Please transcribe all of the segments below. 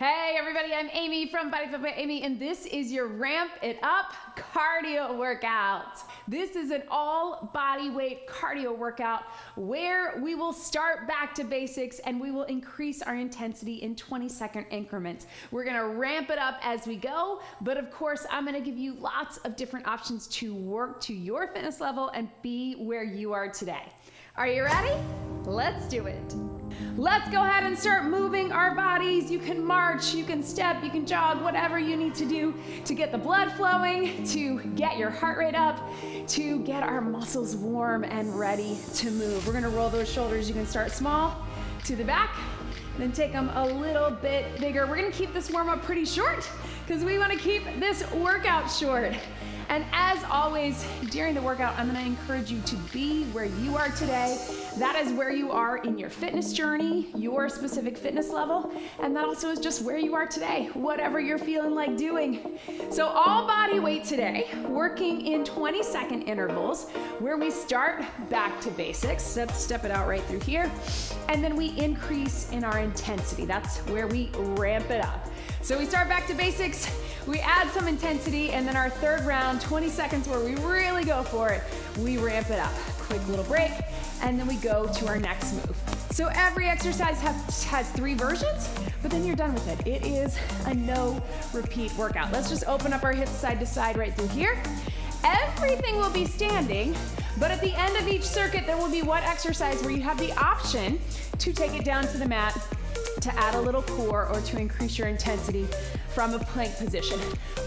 Hey everybody, I'm Amy from Body Fit by Amy, and this is your Ramp It Up cardio workout. This is an all body weight cardio workout where we will start back to basics and we will increase our intensity in 20 second increments. We're gonna ramp it up as we go, but of course, I'm gonna give you lots of different options to work to your fitness level and be where you are today. Are you ready? Let's do it. Let's go ahead and start moving our bodies. You can march, you can step, you can jog, whatever you need to do to get the blood flowing, to get your heart rate up, to get our muscles warm and ready to move. We're gonna roll those shoulders. You can start small to the back, then take them a little bit bigger. We're gonna keep this warm up pretty short because we wanna keep this workout short. And as always, during the workout, I'm gonna encourage you to be where you are today. That is where you are in your fitness journey, your specific fitness level, and that also is just where you are today, whatever you're feeling like doing. So, all body weight today, working in 20 second intervals, where we start back to basics. Let's step it out right through here. And then we increase in our intensity. That's where we ramp it up. So, we start back to basics we add some intensity, and then our third round, 20 seconds where we really go for it, we ramp it up. Quick little break, and then we go to our next move. So every exercise have, has three versions, but then you're done with it. It is a no repeat workout. Let's just open up our hips side to side right through here. Everything will be standing, but at the end of each circuit, there will be one exercise where you have the option to take it down to the mat to add a little core or to increase your intensity from a plank position,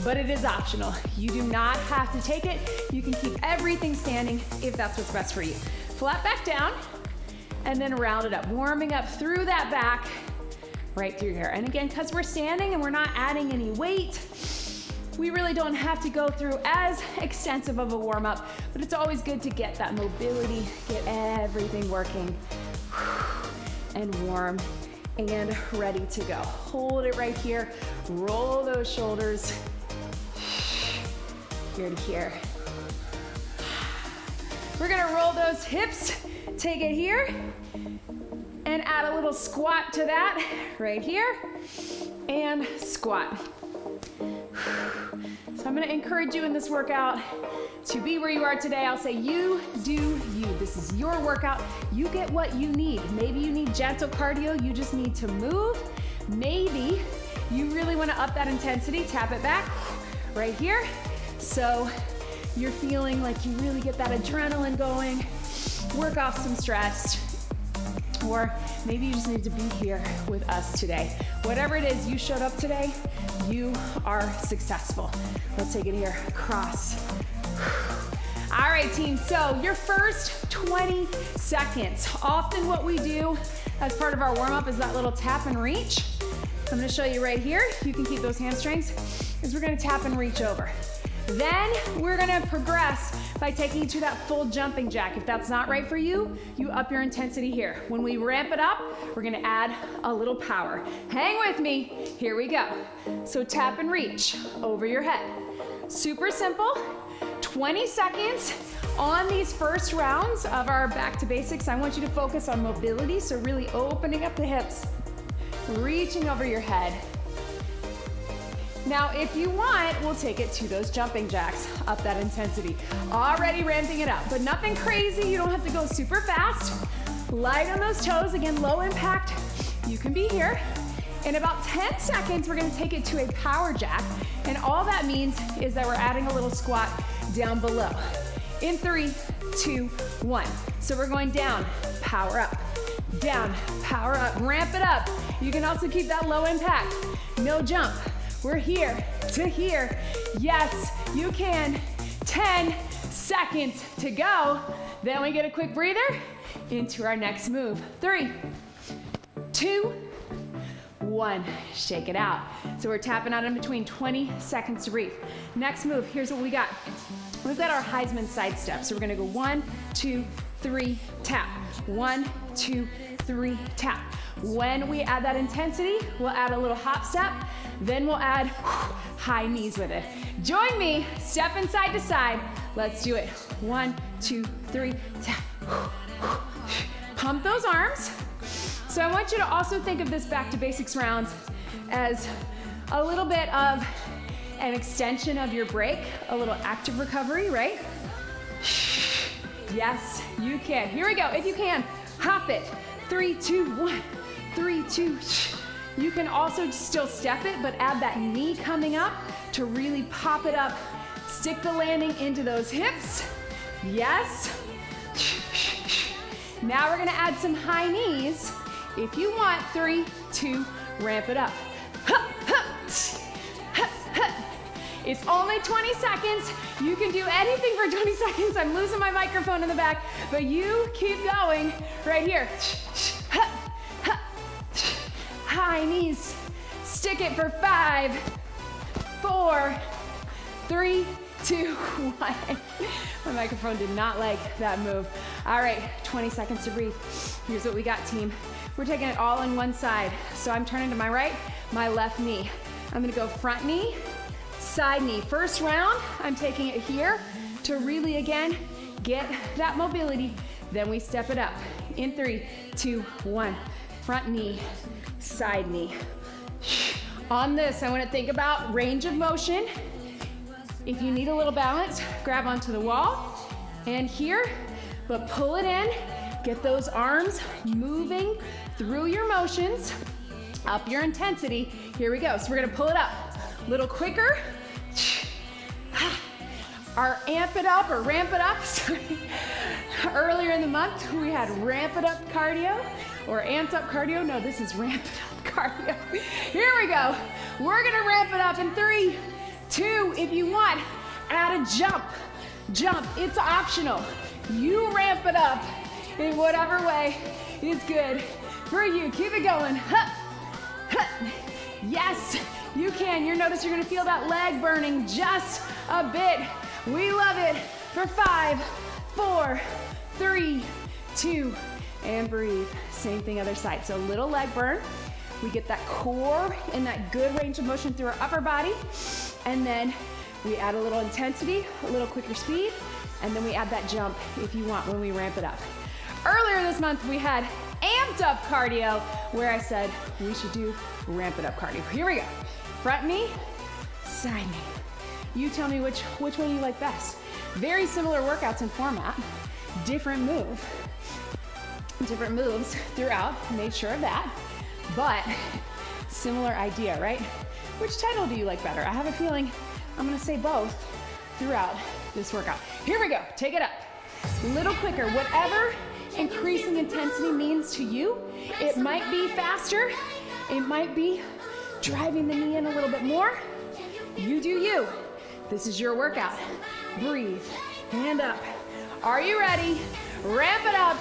but it is optional. You do not have to take it. You can keep everything standing if that's what's best for you. Flat back down and then round it up, warming up through that back, right through here. And again, because we're standing and we're not adding any weight, we really don't have to go through as extensive of a warm up, but it's always good to get that mobility, get everything working and warm and ready to go. Hold it right here. Roll those shoulders here to here. We're gonna roll those hips, take it here, and add a little squat to that right here, and squat. So I'm gonna encourage you in this workout to be where you are today. I'll say you do you. This is your workout. You get what you need. Maybe you need gentle cardio. You just need to move. Maybe you really wanna up that intensity. Tap it back right here. So you're feeling like you really get that adrenaline going. Work off some stress. Or maybe you just need to be here with us today. Whatever it is, you showed up today, you are successful. Let's take it here, cross. All right, team, so your first 20 seconds. Often what we do as part of our warm up is that little tap and reach. I'm gonna show you right here. You can keep those hamstrings, is we're gonna tap and reach over. Then we're gonna progress by taking you to that full jumping jack. If that's not right for you, you up your intensity here. When we ramp it up, we're gonna add a little power. Hang with me, here we go. So tap and reach over your head. Super simple, 20 seconds on these first rounds of our back to basics. I want you to focus on mobility, so really opening up the hips, reaching over your head, now, if you want, we'll take it to those jumping jacks, up that intensity. Already ramping it up, but nothing crazy. You don't have to go super fast. Light on those toes, again, low impact. You can be here. In about 10 seconds, we're gonna take it to a power jack, and all that means is that we're adding a little squat down below. In three, two, one. So we're going down, power up, down, power up, ramp it up. You can also keep that low impact, no jump. We're here to here. Yes, you can. 10 seconds to go. Then we get a quick breather into our next move. Three, two, one. Shake it out. So we're tapping out in between 20 seconds to breathe. Next move, here's what we got. We've got our Heisman side step. So we're gonna go one, two, three, tap. One, two, three, tap. When we add that intensity, we'll add a little hop step then we'll add high knees with it. Join me, step inside to side. Let's do it. One, two, three, tap. Pump those arms. So I want you to also think of this back to basics rounds as a little bit of an extension of your break, a little active recovery, right? Yes, you can. Here we go. If you can, hop it. Three, two, one. Three, two. You can also still step it, but add that knee coming up to really pop it up. Stick the landing into those hips. Yes. Now we're gonna add some high knees. If you want, three, two, ramp it up. It's only 20 seconds. You can do anything for 20 seconds. I'm losing my microphone in the back, but you keep going right here. High knees. Stick it for five, four, three, two, one. My microphone did not like that move. All right, 20 seconds to breathe. Here's what we got, team. We're taking it all on one side. So I'm turning to my right, my left knee. I'm gonna go front knee, side knee. First round, I'm taking it here to really, again, get that mobility. Then we step it up. In three, two, one. Front knee, side knee. On this, I wanna think about range of motion. If you need a little balance, grab onto the wall. And here, but pull it in. Get those arms moving through your motions, up your intensity. Here we go. So we're gonna pull it up. A little quicker. Our amp it up or ramp it up. Earlier in the month, we had ramp it up cardio or amped up cardio. No, this is ramp it up cardio. Here we go. We're gonna ramp it up in three, two, if you want, add a jump. Jump, it's optional. You ramp it up in whatever way is good for you. Keep it going. Yes, you can. You're notice you're gonna feel that leg burning just a bit. We love it for five, four, three, two, and breathe. Same thing other side. So little leg burn. We get that core and that good range of motion through our upper body. And then we add a little intensity, a little quicker speed, and then we add that jump if you want when we ramp it up. Earlier this month, we had amped up cardio where I said we should do ramp it up cardio. Here we go. Front knee, side knee. You tell me which, which one you like best. Very similar workouts in format, different move, different moves throughout, made sure of that, but similar idea, right? Which title do you like better? I have a feeling I'm gonna say both throughout this workout. Here we go, take it up. A little quicker, whatever increasing intensity means to you. It might be faster, it might be driving the knee in a little bit more. You do you. This is your workout. Breathe, hand up. Are you ready? Ramp it up,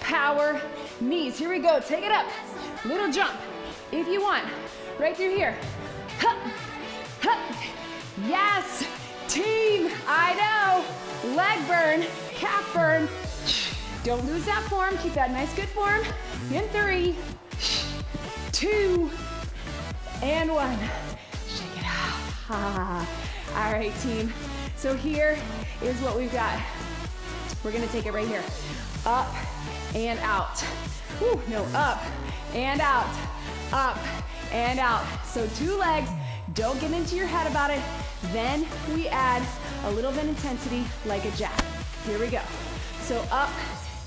power, knees. Here we go, take it up. Little jump, if you want, right through here. Hup, hup. Yes, team, I know. Leg burn, calf burn. Don't lose that form, keep that nice good form. In three, two, and one. Shake it out. All right, team. So here is what we've got. We're gonna take it right here. Up and out. Whew, no, up and out. Up and out. So two legs, don't get into your head about it. Then we add a little bit of intensity like a jack. Here we go. So up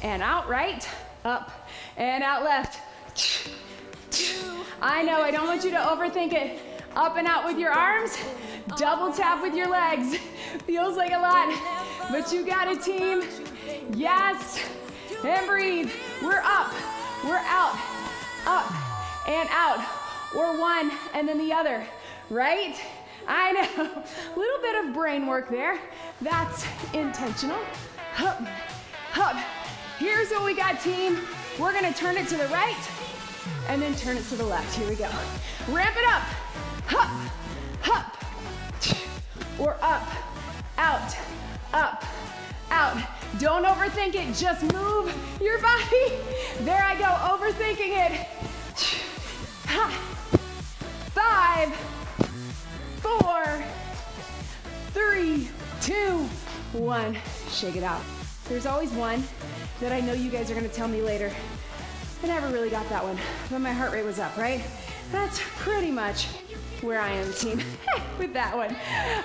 and out right, up and out left. I know, I don't want you to overthink it. Up and out with your arms, double tap with your legs. Feels like a lot, but you got it, team. Yes, and breathe. We're up, we're out, up and out, or one and then the other, right? I know, a little bit of brain work there. That's intentional. Hup, hup. Here's what we got, team. We're gonna turn it to the right and then turn it to the left. Here we go. Ramp it up. Hup, hup. Or up, out, up, out. Don't overthink it, just move your body. There I go, overthinking it. Five, four, three, two, one. Shake it out. There's always one that I know you guys are gonna tell me later. I never really got that one, but my heart rate was up, right? That's pretty much where I am, team, with that one.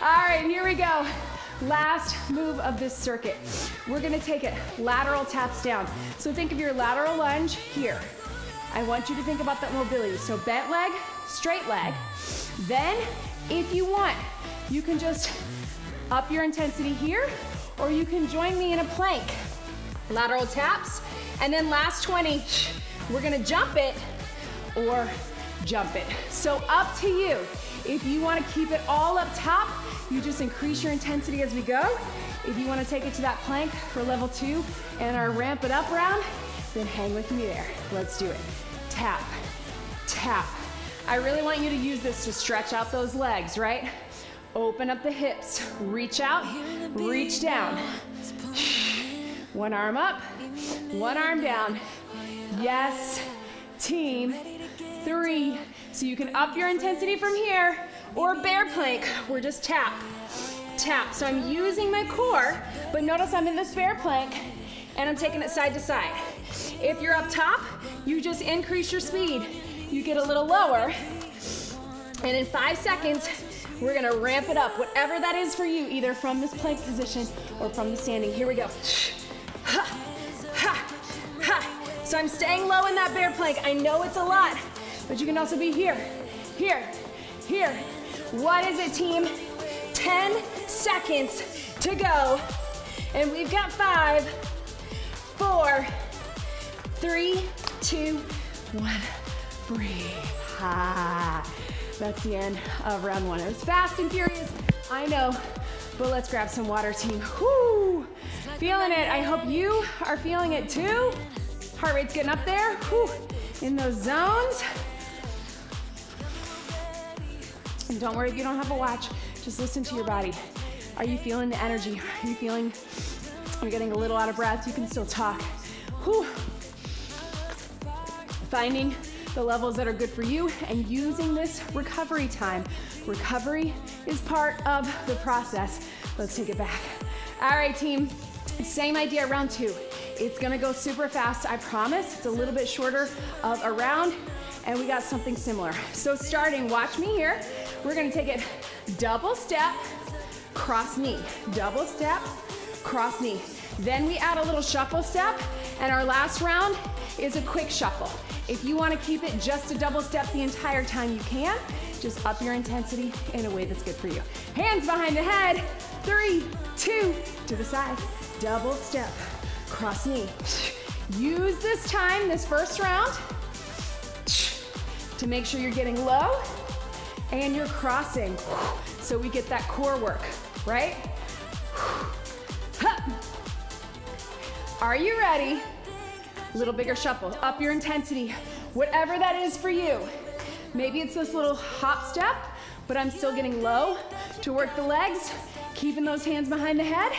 All right, here we go. Last move of this circuit. We're gonna take it lateral taps down. So think of your lateral lunge here. I want you to think about that mobility. So bent leg, straight leg. Then, if you want, you can just up your intensity here, or you can join me in a plank. Lateral taps, and then last 20, we're gonna jump it or jump it. So up to you. If you wanna keep it all up top, you just increase your intensity as we go. If you wanna take it to that plank for level two and our ramp it up round, then hang with me there. Let's do it. Tap, tap. I really want you to use this to stretch out those legs, right? Open up the hips, reach out, reach down. One arm up, one arm down. Yes, team, three. So you can up your intensity from here or bear plank, We're just tap, tap. So I'm using my core, but notice I'm in this bear plank and I'm taking it side to side. If you're up top, you just increase your speed. You get a little lower, and in five seconds, we're gonna ramp it up, whatever that is for you, either from this plank position or from the standing. Here we go. So I'm staying low in that bear plank. I know it's a lot, but you can also be here, here, here. What is it, team? 10 seconds to go. And we've got five, four, three, two, one. Breathe. Ha. That's the end of round one. It was fast and furious, I know, but let's grab some water, team. Whoo! Feeling it. I hope you are feeling it too. Heart rate's getting up there. Whew. In those zones. And don't worry if you don't have a watch. Just listen to your body. Are you feeling the energy? Are you feeling you're getting a little out of breath? You can still talk. Whew. Finding the levels that are good for you and using this recovery time. Recovery is part of the process. Let's take it back. All right, team. Same idea, round two. It's gonna go super fast, I promise. It's a little bit shorter of a round, and we got something similar. So starting, watch me here. We're gonna take it double step, cross knee, double step, cross knee. Then we add a little shuffle step, and our last round is a quick shuffle. If you wanna keep it just a double step the entire time, you can. Just up your intensity in a way that's good for you. Hands behind the head. Three, two, to the side double step, cross knee. Use this time, this first round, to make sure you're getting low and you're crossing. So we get that core work, right? Are you ready? A little bigger shuffle, up your intensity, whatever that is for you. Maybe it's this little hop step, but I'm still getting low to work the legs, keeping those hands behind the head.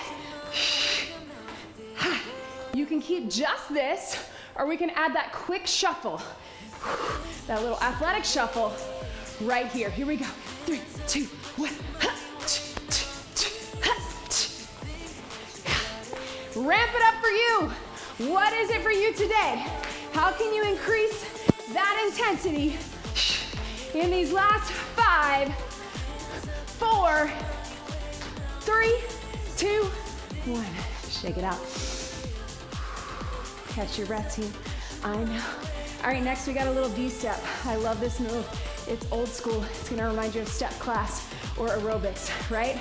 You can keep just this, or we can add that quick shuffle, that little athletic shuffle right here. Here we go. Three, two, one. Ramp it up for you. What is it for you today? How can you increase that intensity in these last five, four, three, two, one. Shake it out. Catch your breath, team. I know. All right, next we got a little V-step. I love this move. It's old school. It's gonna remind you of step class or aerobics, right?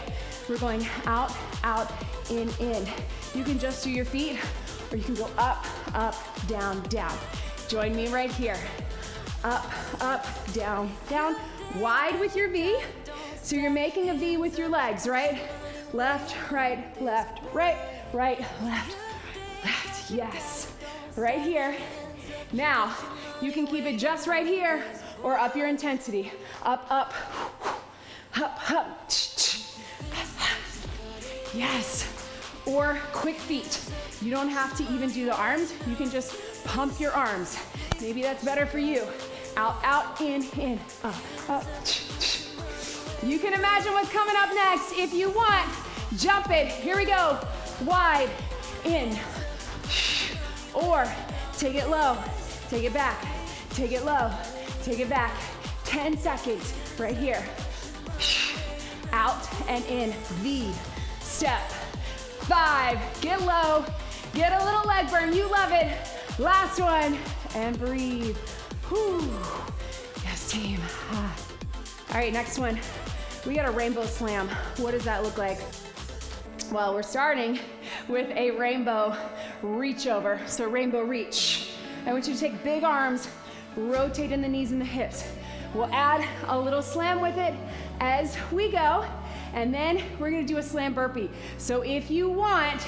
We're going out, out, in, in. You can just do your feet or you can go up, up, down, down. Join me right here. Up, up, down, down. Wide with your V. So you're making a V with your legs, right? Left, right, left, right, right, left, left. Yes right here. Now, you can keep it just right here or up your intensity. Up, up, up, up. Yes. Or quick feet. You don't have to even do the arms. You can just pump your arms. Maybe that's better for you. Out, out, in, in, up, up. You can imagine what's coming up next. If you want, jump it. Here we go. Wide, in, or take it low, take it back, take it low, take it back, 10 seconds right here. Out and in, V, step. Five, get low, get a little leg burn, you love it. Last one, and breathe. Whew. Yes, team. Ah. All right, next one. We got a rainbow slam. What does that look like? Well, we're starting with a rainbow reach over. So rainbow reach. I want you to take big arms, rotate in the knees and the hips. We'll add a little slam with it as we go. And then we're gonna do a slam burpee. So if you want,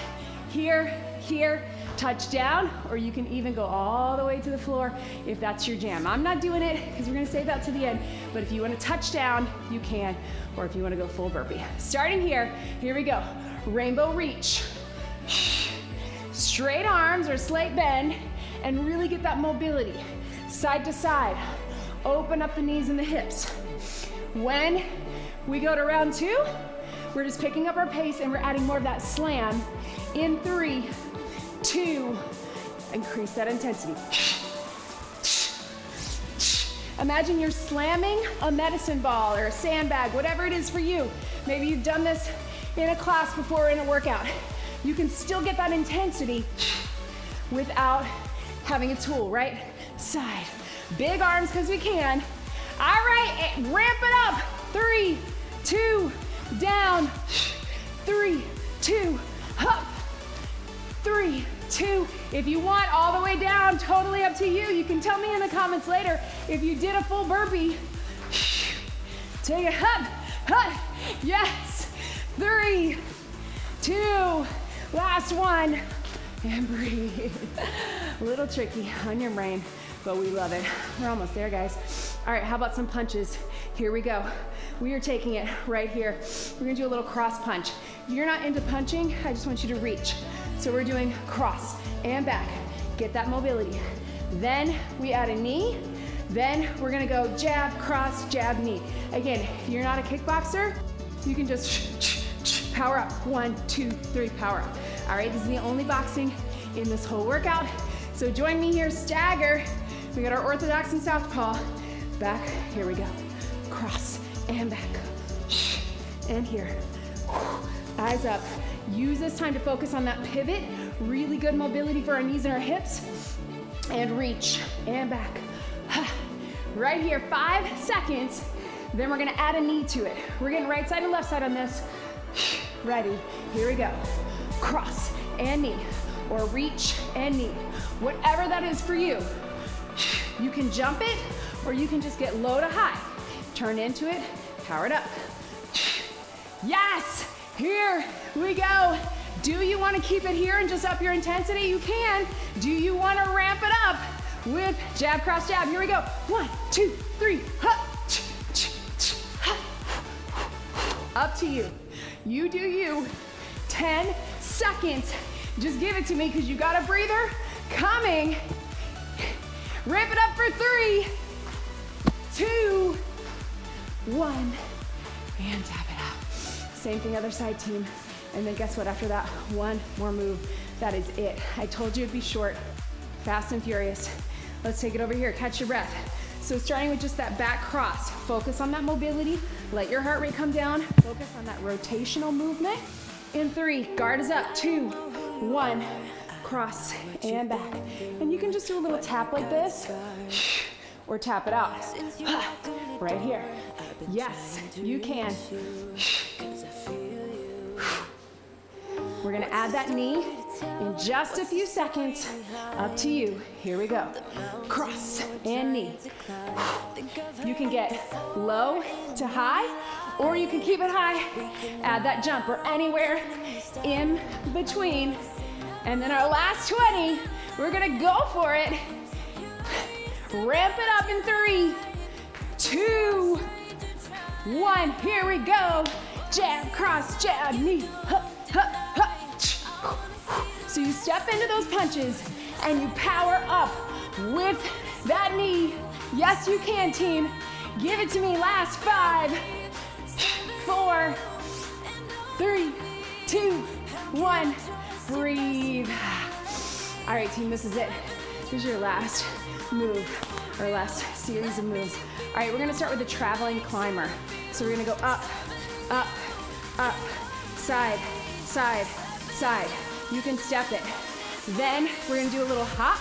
here, here, touch down, or you can even go all the way to the floor if that's your jam. I'm not doing it because we're gonna save that to the end, but if you wanna touch down, you can, or if you wanna go full burpee. Starting here, here we go. Rainbow reach. Straight arms or slight bend, and really get that mobility. Side to side. Open up the knees and the hips. When we go to round two, we're just picking up our pace and we're adding more of that slam in three, two, increase that intensity. Imagine you're slamming a medicine ball or a sandbag, whatever it is for you. Maybe you've done this in a class before in a workout. You can still get that intensity without having a tool, right? Side. Big arms because we can. All right, eh, ramp it up. Three, two, down. Three, two, up. Three, two. If you want all the way down, totally up to you. You can tell me in the comments later if you did a full burpee. Take it up, up. Yes. Three, two, last one. And breathe. a little tricky on your brain, but we love it. We're almost there, guys. All right, how about some punches? Here we go. We are taking it right here. We're gonna do a little cross punch. If you're not into punching, I just want you to reach. So we're doing cross and back. Get that mobility. Then we add a knee. Then we're gonna go jab, cross, jab, knee. Again, if you're not a kickboxer, you can just power up. One, two, three, power up. All right, this is the only boxing in this whole workout. So join me here, stagger. We got our orthodox and southpaw. Back, here we go. Cross and back. And here. Eyes up. Use this time to focus on that pivot. Really good mobility for our knees and our hips. And reach and back. Right here, five seconds. Then we're gonna add a knee to it. We're getting right side and left side on this. Ready, here we go. Cross and knee, or reach and knee. Whatever that is for you. You can jump it, or you can just get low to high. Turn into it, power it up. Yes, here we go. Do you wanna keep it here and just up your intensity? You can. Do you wanna ramp it up with jab, cross, jab? Here we go. One, two, three. Up to you. You do you. 10 seconds. Just give it to me because you got a breather coming. Ramp it up for three, two, one, and tap it out. Same thing, other side team. And then guess what? After that, one more move. That is it. I told you it'd be short, fast and furious. Let's take it over here. Catch your breath. So starting with just that back cross, focus on that mobility, let your heart rate come down, focus on that rotational movement. In three, guard is up, two, one, cross and back. And you can just do a little tap like this, or tap it out. Right here. Yes, you can. We're gonna add that knee in just a few seconds. Up to you. Here we go. Cross and knee. You can get low to high, or you can keep it high. Add that jump or anywhere in between. And then our last 20, we're gonna go for it. Ramp it up in three, two, one. Here we go. Jab, cross, jab, knee. Hup, hup. So you step into those punches and you power up with that knee. Yes, you can, team. Give it to me. Last five, four, three, two, one. Breathe. All right, team, this is it. This is your last move or last series of moves. All right, we're gonna start with the traveling climber. So we're gonna go up, up, up, side, side, side. You can step it. Then we're gonna do a little hop,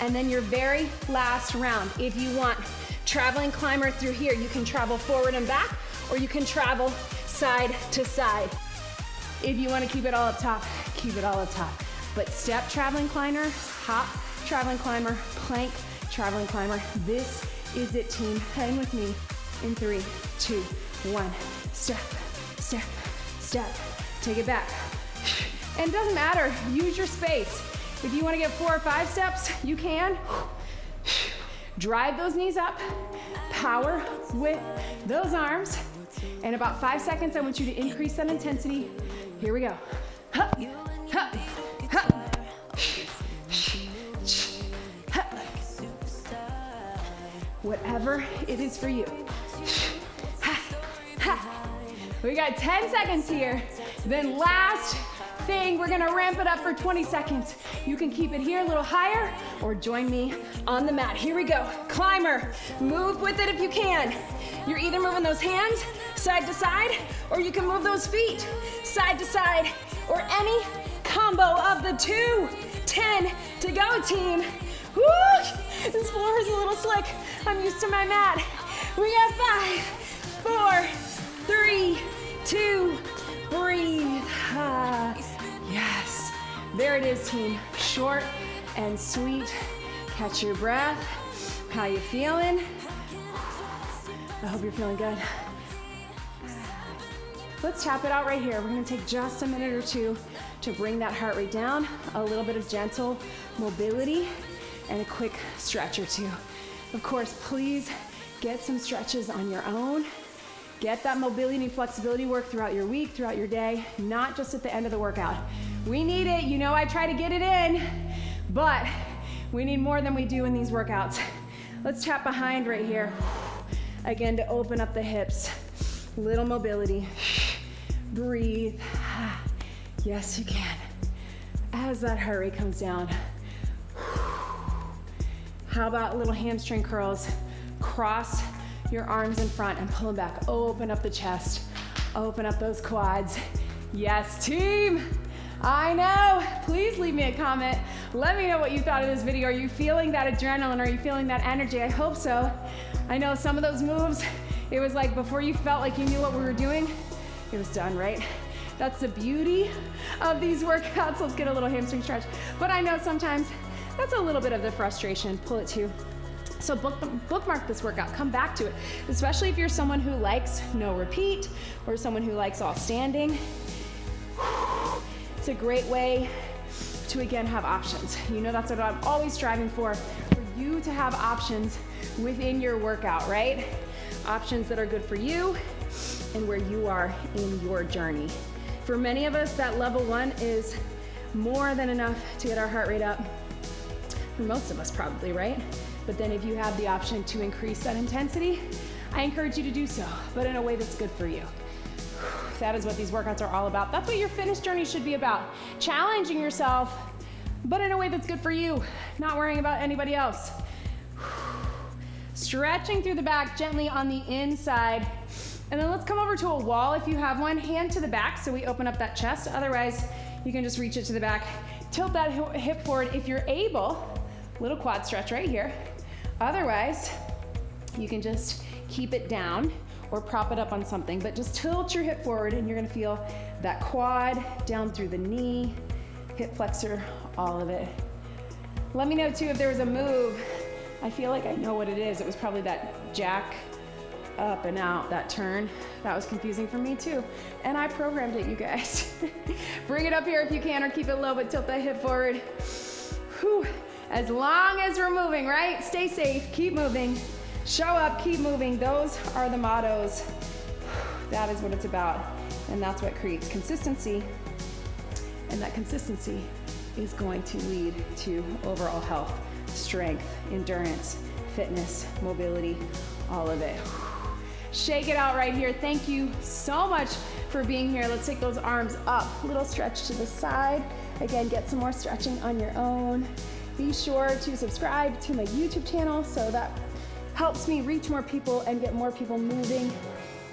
and then your very last round. If you want traveling climber through here, you can travel forward and back, or you can travel side to side. If you wanna keep it all up top, keep it all up top. But step traveling climber, hop traveling climber, plank traveling climber. This is it, team. Hang with me in three, two, one. Step, step, step. Take it back. And it doesn't matter, use your space. If you wanna get four or five steps, you can. Drive those knees up, power with those arms. In about five seconds, I want you to increase that intensity. Here we go. Whatever it is for you. We got 10 seconds here. Then last thing, we're gonna ramp it up for 20 seconds. You can keep it here a little higher or join me on the mat. Here we go. Climber, move with it if you can. You're either moving those hands side to side or you can move those feet side to side or any combo of the two. 10 to go, team. Woo! This floor is a little slick. I'm used to my mat. We got five, four, three, two, breathe. Ah. There it is, team. Short and sweet. Catch your breath. How you feeling? I hope you're feeling good. Let's tap it out right here. We're gonna take just a minute or two to bring that heart rate down, a little bit of gentle mobility, and a quick stretch or two. Of course, please get some stretches on your own. Get that mobility and flexibility work throughout your week, throughout your day, not just at the end of the workout. We need it. You know, I try to get it in, but we need more than we do in these workouts. Let's tap behind right here. Again, to open up the hips. Little mobility. Breathe. Yes, you can. As that heart rate comes down. How about little hamstring curls? Cross your arms in front and pull them back. Open up the chest. Open up those quads. Yes, team. I know. Please leave me a comment. Let me know what you thought of this video. Are you feeling that adrenaline? Are you feeling that energy? I hope so. I know some of those moves, it was like before you felt like you knew what we were doing, it was done, right? That's the beauty of these workouts. Let's get a little hamstring stretch. But I know sometimes that's a little bit of the frustration. Pull it too. so book, bookmark this workout, come back to it, especially if you're someone who likes no repeat or someone who likes all standing. It's a great way to again have options. You know that's what I'm always striving for, for you to have options within your workout, right? Options that are good for you and where you are in your journey. For many of us, that level one is more than enough to get our heart rate up. For most of us probably, right? But then if you have the option to increase that intensity, I encourage you to do so, but in a way that's good for you. That is what these workouts are all about. That's what your fitness journey should be about. Challenging yourself, but in a way that's good for you, not worrying about anybody else. Stretching through the back gently on the inside. And then let's come over to a wall if you have one, hand to the back so we open up that chest. Otherwise, you can just reach it to the back. Tilt that hip forward if you're able. Little quad stretch right here. Otherwise, you can just keep it down or prop it up on something, but just tilt your hip forward and you're gonna feel that quad down through the knee, hip flexor, all of it. Let me know too if there was a move. I feel like I know what it is. It was probably that jack up and out, that turn. That was confusing for me too. And I programmed it, you guys. Bring it up here if you can or keep it low, but tilt that hip forward. Whew. As long as we're moving, right? Stay safe, keep moving. Show up, keep moving. Those are the mottos. That is what it's about. And that's what creates consistency. And that consistency is going to lead to overall health, strength, endurance, fitness, mobility, all of it. Shake it out right here. Thank you so much for being here. Let's take those arms up. Little stretch to the side. Again, get some more stretching on your own. Be sure to subscribe to my YouTube channel so that helps me reach more people and get more people moving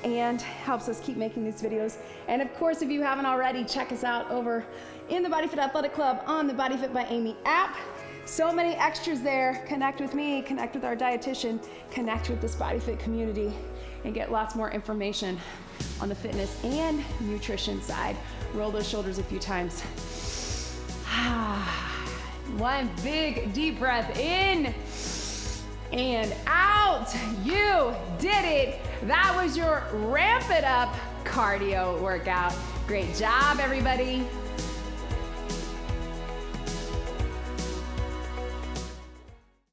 and helps us keep making these videos. And of course, if you haven't already, check us out over in the Body Fit Athletic Club on the Body Fit by Amy app. So many extras there. Connect with me, connect with our dietitian, connect with this Body Fit community, and get lots more information on the fitness and nutrition side. Roll those shoulders a few times. One big deep breath in and out. You did it. That was your ramp it up cardio workout. Great job, everybody.